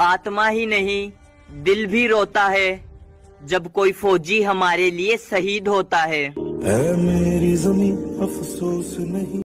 आत्मा ही नहीं, दिल भी रोता है, जब कोई फौजी हमारे लिए शहीद होता है। मेरी ज़मीन अफसोस नहीं।